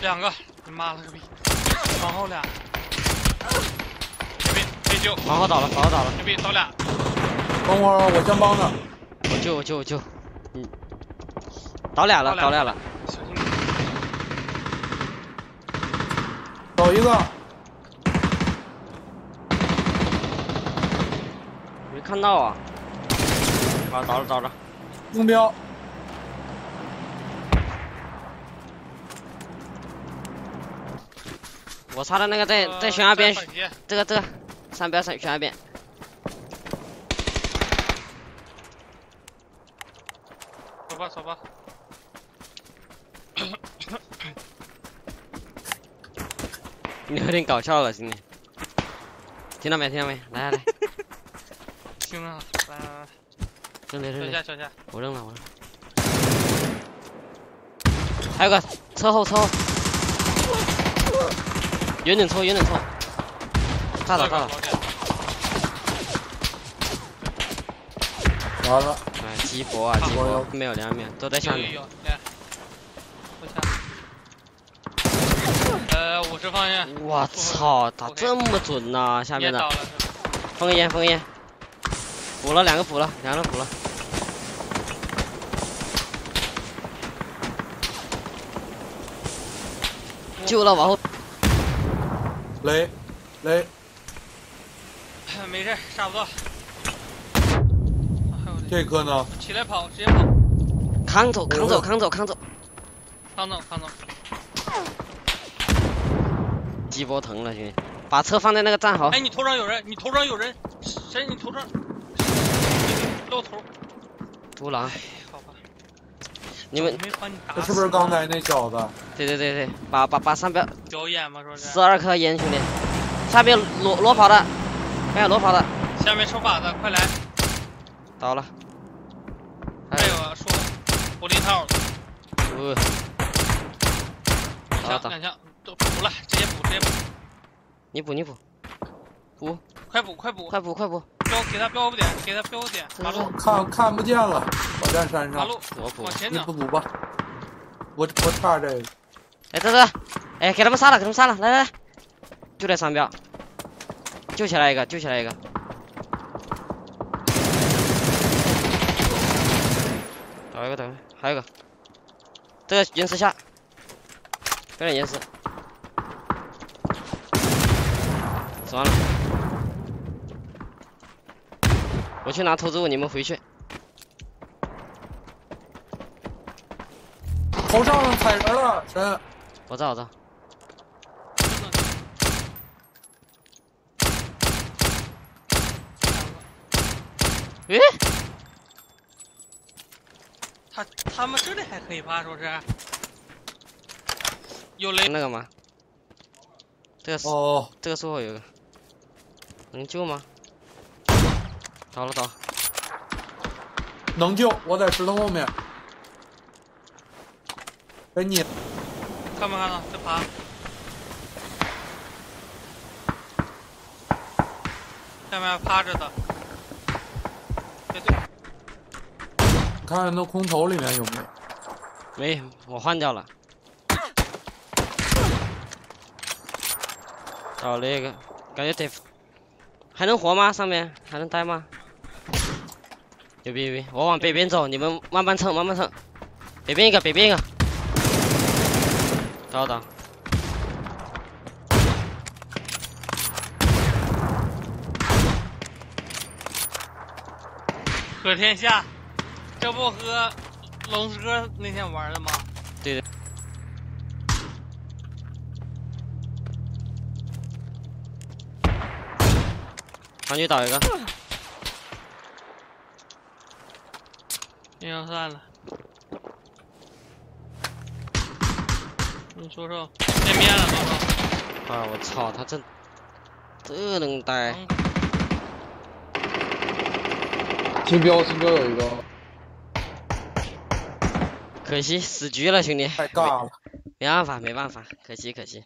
两个，你妈了个逼！往后俩，牛逼，可以救，往后倒了，往后倒了，牛逼，倒俩，等会儿我先帮他。我救我救我救，嗯，倒俩了，倒俩了，小心。倒一个，没看到啊，啊倒了倒了，目标我插的那个在呃在悬崖边，这个这个上边上悬崖边，走吧走吧，你有点搞笑了，兄弟，听到没？听到没？来来来，听了，来来来，扔雷扔雷小下，小下，我扔了我还有个车后车后，有点抽有点抽，炸了炸了，完了，哎，鸡脖啊激活，没有两面都在下面，呃，五十方向，我操，打这么准呐、下面的？封个烟封个烟，补了两个补了，两个补了，救了往后，雷雷，没事，差不多。这这颗呢？起来跑，直接跑，扛走扛走扛走扛走，扛走，扛走，鸡脖疼了兄弟，把车放在那个站好。哎，，你头上有人，你头上有人，谁？你头上。露头，独狼，你们这是不是刚才那小子？对对对对，把把把上边表演吗？说是？十二颗烟兄弟，下边裸裸跑的，没有裸跑的，下面抽靶子，快来！倒了，还有啊，说火力套，呃，两枪两枪都补了，直接补直接补，你补你补，补。快补快补，快补快补，标给他标个点，给他标个点，马路看看不见了，我站山上，我补。你不，补吧。我我差这个，哎这这，哎给他们杀了给他们杀了，来来来，就在上边，救起来一个救起来一个，打一个倒一个，还有一个，这个岩石下，有点岩石，死完了，我去拿投掷物，你们回去。头上踩人了，神！我知道我知道，诶，他他们这里还可以吧？说是有雷，那个吗？这个是、哦，这个树后有一个，能救吗？倒了倒，能救，我在石头后面。给你，看没看到？在爬，下面趴着的，看看那空投里面有没有？没，我换掉了。找了一个，感觉得还能活吗？上面还能待吗？牛逼牛逼！我往北边走，你们慢慢蹭，慢慢蹭。北边一个，北边一个。倒倒，喝天下，这不和龙哥那天玩的吗？对的。上去倒一个，已经散了。你说说，见面了，多少？啊！我操，他这这能待？嗯新标金标有一个，可惜死局了，兄弟，太尬了。没办法，没办法，可惜可惜。